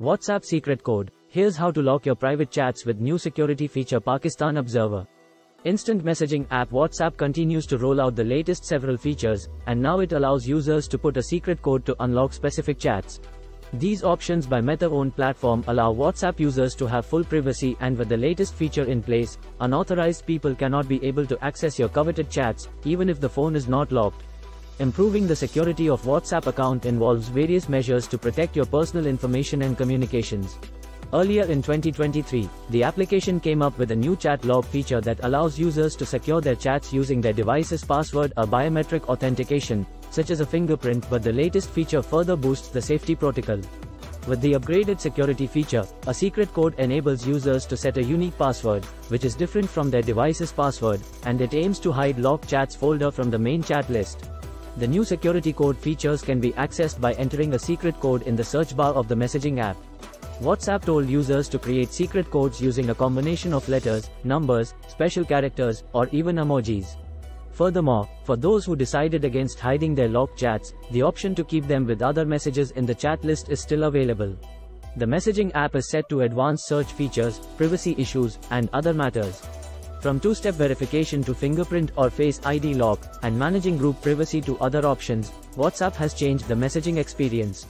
WhatsApp secret code. Here's how to lock your private chats with new security feature Pakistan Observer. Instant messaging app WhatsApp continues to roll out the latest several features, and now it allows users to put a secret code to unlock specific chats. These options by Meta-owned platform allow WhatsApp users to have full privacy and with the latest feature in place, unauthorized people cannot be able to access your coveted chats, even if the phone is not locked. Improving the security of WhatsApp account involves various measures to protect your personal information and communications. Earlier in 2023, the application came up with a new chat lock feature that allows users to secure their chats using their device's password or biometric authentication, such as a fingerprint but the latest feature further boosts the safety protocol. With the upgraded security feature, a secret code enables users to set a unique password, which is different from their device's password, and it aims to hide locked chats folder from the main chat list. The new security code features can be accessed by entering a secret code in the search bar of the messaging app. WhatsApp told users to create secret codes using a combination of letters, numbers, special characters, or even emojis. Furthermore, for those who decided against hiding their locked chats, the option to keep them with other messages in the chat list is still available. The messaging app is set to advanced search features, privacy issues, and other matters. From two-step verification to fingerprint or face ID lock, and managing group privacy to other options, WhatsApp has changed the messaging experience.